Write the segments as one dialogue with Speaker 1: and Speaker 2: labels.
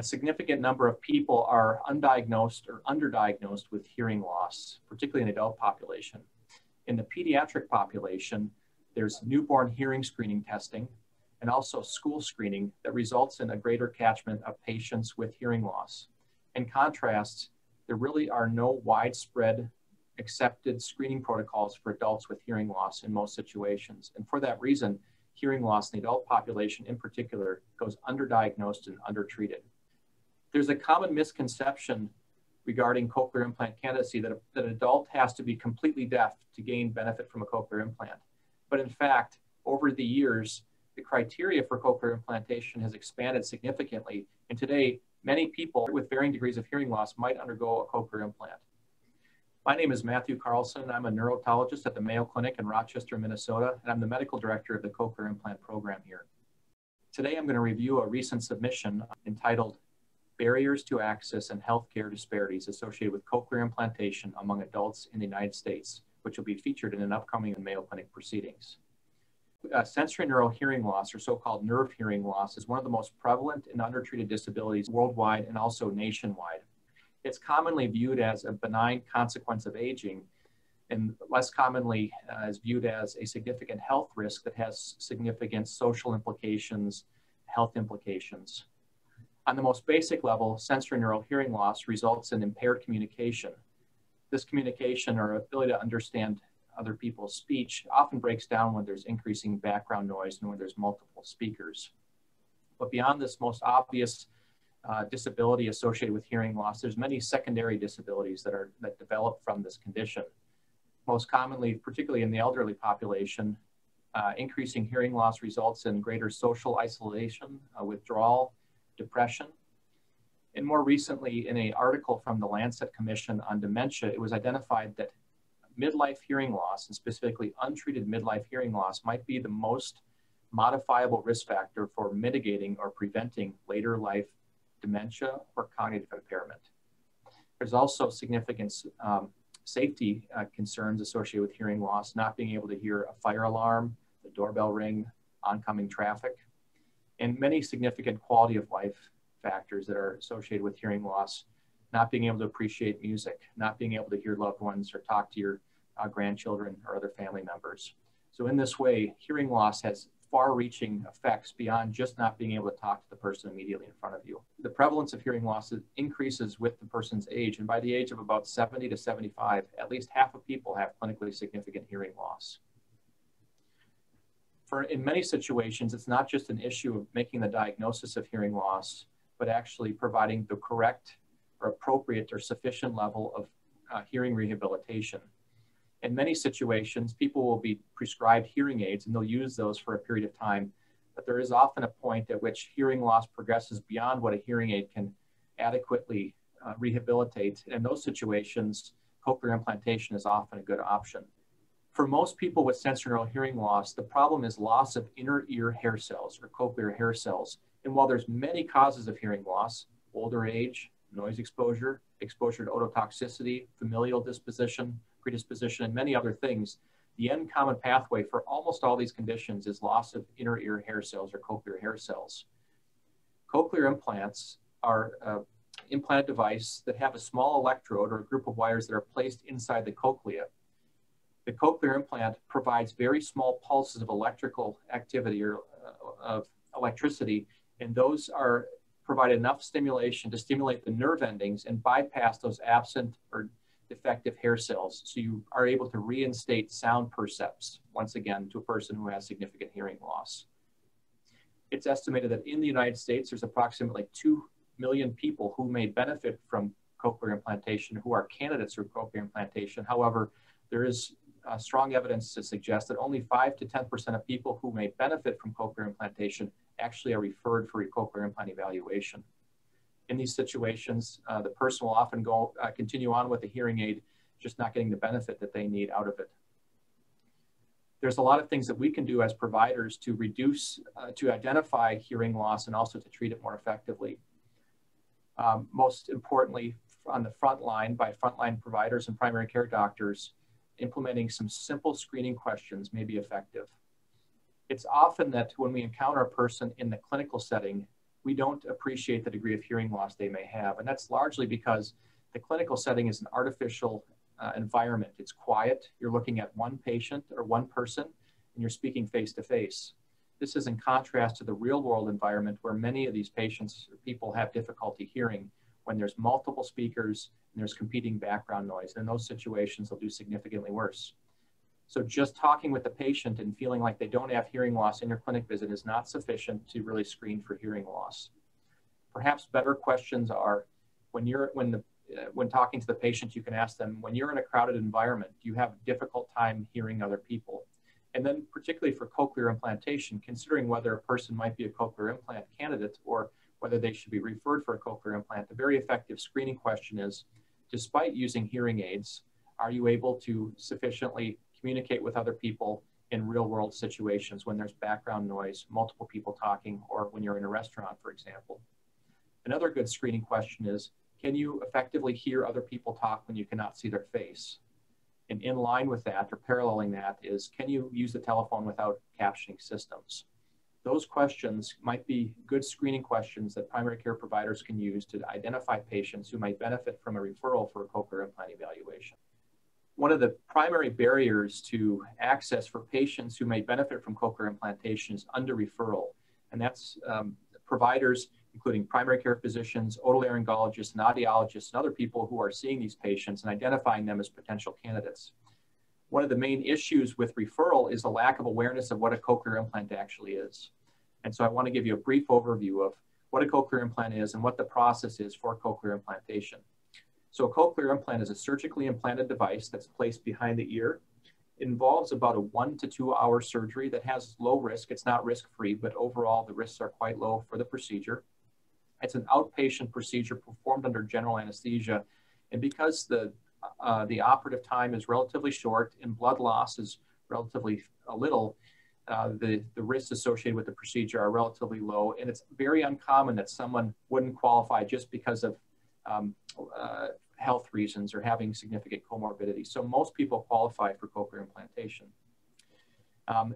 Speaker 1: a significant number of people are undiagnosed or underdiagnosed with hearing loss, particularly in the adult population. In the pediatric population, there's newborn hearing screening testing and also school screening that results in a greater catchment of patients with hearing loss. In contrast, there really are no widespread accepted screening protocols for adults with hearing loss in most situations. And for that reason, hearing loss in the adult population in particular goes underdiagnosed and undertreated. There's a common misconception regarding cochlear implant candidacy that, a, that an adult has to be completely deaf to gain benefit from a cochlear implant. But in fact, over the years, the criteria for cochlear implantation has expanded significantly. And today, many people with varying degrees of hearing loss might undergo a cochlear implant. My name is Matthew Carlson. I'm a neurotologist at the Mayo Clinic in Rochester, Minnesota, and I'm the medical director of the cochlear implant program here. Today, I'm going to review a recent submission entitled Barriers to Access and Healthcare Disparities Associated with Cochlear Implantation Among Adults in the United States, which will be featured in an upcoming Mayo Clinic proceedings. Uh, sensorineural hearing loss, or so called nerve hearing loss, is one of the most prevalent and undertreated disabilities worldwide and also nationwide. It's commonly viewed as a benign consequence of aging, and less commonly uh, is viewed as a significant health risk that has significant social implications, health implications. On the most basic level, sensorineural hearing loss results in impaired communication. This communication or ability to understand other people's speech often breaks down when there's increasing background noise and when there's multiple speakers. But beyond this most obvious uh, disability associated with hearing loss, there's many secondary disabilities that are that develop from this condition. Most commonly, particularly in the elderly population, uh, increasing hearing loss results in greater social isolation, uh, withdrawal, depression. And more recently, in an article from the Lancet Commission on Dementia, it was identified that midlife hearing loss, and specifically untreated midlife hearing loss, might be the most modifiable risk factor for mitigating or preventing later life dementia or cognitive impairment. There's also significant um, safety uh, concerns associated with hearing loss, not being able to hear a fire alarm, the doorbell ring, oncoming traffic and many significant quality of life factors that are associated with hearing loss, not being able to appreciate music, not being able to hear loved ones or talk to your uh, grandchildren or other family members. So in this way, hearing loss has far-reaching effects beyond just not being able to talk to the person immediately in front of you. The prevalence of hearing loss increases with the person's age, and by the age of about 70 to 75, at least half of people have clinically significant hearing loss for in many situations, it's not just an issue of making the diagnosis of hearing loss, but actually providing the correct or appropriate or sufficient level of uh, hearing rehabilitation. In many situations, people will be prescribed hearing aids and they'll use those for a period of time, but there is often a point at which hearing loss progresses beyond what a hearing aid can adequately uh, rehabilitate. In those situations, cochlear implantation is often a good option. For most people with sensorineural hearing loss, the problem is loss of inner ear hair cells or cochlear hair cells. And while there's many causes of hearing loss, older age, noise exposure, exposure to ototoxicity, familial disposition, predisposition, and many other things, the end common pathway for almost all these conditions is loss of inner ear hair cells or cochlear hair cells. Cochlear implants are an implant device that have a small electrode or a group of wires that are placed inside the cochlea the cochlear implant provides very small pulses of electrical activity or uh, of electricity, and those are provide enough stimulation to stimulate the nerve endings and bypass those absent or defective hair cells. So you are able to reinstate sound percepts once again to a person who has significant hearing loss. It's estimated that in the United States, there's approximately 2 million people who may benefit from cochlear implantation who are candidates for cochlear implantation. However, there is uh, strong evidence to suggest that only 5 to 10% of people who may benefit from cochlear implantation actually are referred for a cochlear implant evaluation. In these situations, uh, the person will often go uh, continue on with the hearing aid, just not getting the benefit that they need out of it. There's a lot of things that we can do as providers to reduce, uh, to identify hearing loss and also to treat it more effectively. Um, most importantly, on the front line by frontline providers and primary care doctors, implementing some simple screening questions may be effective. It's often that when we encounter a person in the clinical setting, we don't appreciate the degree of hearing loss they may have. And that's largely because the clinical setting is an artificial uh, environment. It's quiet. You're looking at one patient or one person, and you're speaking face to face. This is in contrast to the real world environment where many of these patients or people have difficulty hearing when there's multiple speakers and there's competing background noise. In those situations, they'll do significantly worse. So just talking with the patient and feeling like they don't have hearing loss in your clinic visit is not sufficient to really screen for hearing loss. Perhaps better questions are when you're when the uh, when talking to the patient, you can ask them when you're in a crowded environment, do you have a difficult time hearing other people? And then particularly for cochlear implantation, considering whether a person might be a cochlear implant candidate or whether they should be referred for a cochlear implant, the very effective screening question is, despite using hearing aids, are you able to sufficiently communicate with other people in real world situations when there's background noise, multiple people talking, or when you're in a restaurant, for example. Another good screening question is, can you effectively hear other people talk when you cannot see their face? And in line with that, or paralleling that, is can you use the telephone without captioning systems? Those questions might be good screening questions that primary care providers can use to identify patients who might benefit from a referral for a cochlear implant evaluation one of the primary barriers to access for patients who may benefit from cochlear implantation is under referral. And that's um, providers, including primary care physicians, otolaryngologists, and audiologists, and other people who are seeing these patients and identifying them as potential candidates. One of the main issues with referral is a lack of awareness of what a cochlear implant actually is. And so I want to give you a brief overview of what a cochlear implant is and what the process is for cochlear implantation. So a cochlear implant is a surgically implanted device that's placed behind the ear. It involves about a one to two hour surgery that has low risk. It's not risk free, but overall the risks are quite low for the procedure. It's an outpatient procedure performed under general anesthesia. And because the, uh, the operative time is relatively short and blood loss is relatively little, uh, the, the risks associated with the procedure are relatively low. And it's very uncommon that someone wouldn't qualify just because of um, uh, health reasons or having significant comorbidity. So most people qualify for cochlear implantation. Um,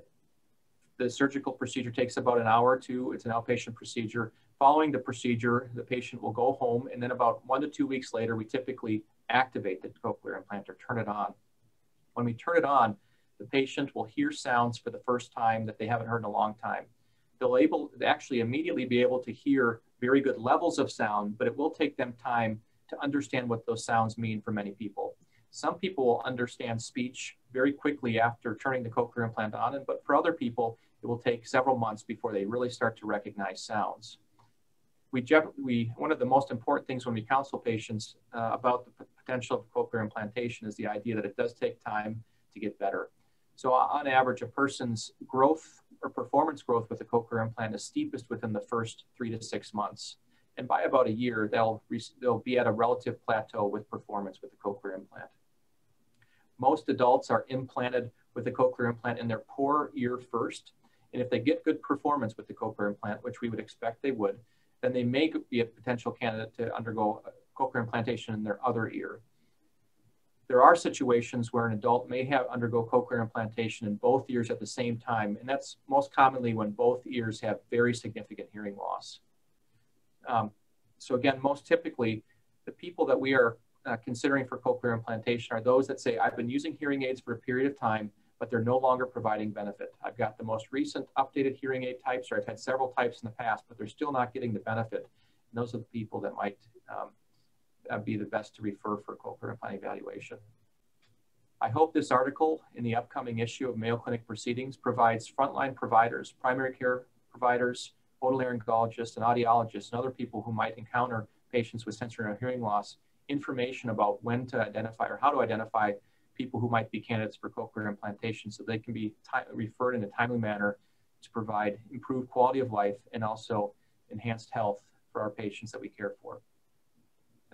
Speaker 1: the surgical procedure takes about an hour or two. It's an outpatient procedure. Following the procedure, the patient will go home, and then about one to two weeks later, we typically activate the cochlear implant or turn it on. When we turn it on, the patient will hear sounds for the first time that they haven't heard in a long time. They'll able actually immediately be able to hear very good levels of sound, but it will take them time to understand what those sounds mean for many people. Some people will understand speech very quickly after turning the cochlear implant on, but for other people, it will take several months before they really start to recognize sounds. We, we, one of the most important things when we counsel patients uh, about the potential of cochlear implantation is the idea that it does take time to get better. So on average, a person's growth or performance growth with a cochlear implant is steepest within the first three to six months. And by about a year, they'll, they'll be at a relative plateau with performance with the cochlear implant. Most adults are implanted with a cochlear implant in their poor ear first. And if they get good performance with the cochlear implant, which we would expect they would, then they may be a potential candidate to undergo cochlear implantation in their other ear. There are situations where an adult may have undergo cochlear implantation in both ears at the same time, and that's most commonly when both ears have very significant hearing loss. Um, so again, most typically, the people that we are uh, considering for cochlear implantation are those that say, I've been using hearing aids for a period of time, but they're no longer providing benefit. I've got the most recent updated hearing aid types, or I've had several types in the past, but they're still not getting the benefit. And those are the people that might um, be the best to refer for cochlear implant evaluation. I hope this article in the upcoming issue of Mayo Clinic Proceedings provides frontline providers, primary care providers, otolaryngologists and audiologists and other people who might encounter patients with sensory or hearing loss information about when to identify or how to identify people who might be candidates for cochlear implantation so they can be referred in a timely manner to provide improved quality of life and also enhanced health for our patients that we care for.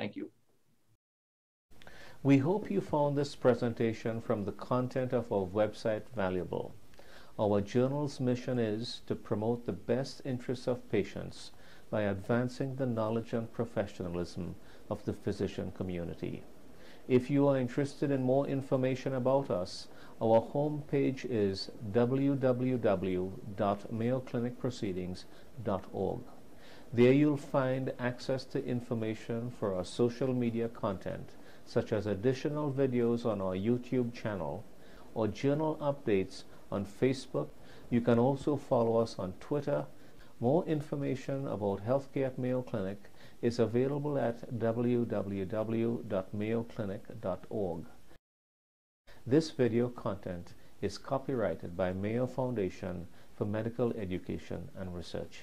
Speaker 1: Thank you.
Speaker 2: We hope you found this presentation from the content of our website valuable. Our journal's mission is to promote the best interests of patients by advancing the knowledge and professionalism of the physician community. If you are interested in more information about us, our homepage is www.mayoclinicproceedings.org. There you'll find access to information for our social media content, such as additional videos on our YouTube channel or journal updates on Facebook. You can also follow us on Twitter. More information about healthcare at Mayo Clinic is available at www.mayoclinic.org. This video content is copyrighted by Mayo Foundation for Medical Education and Research.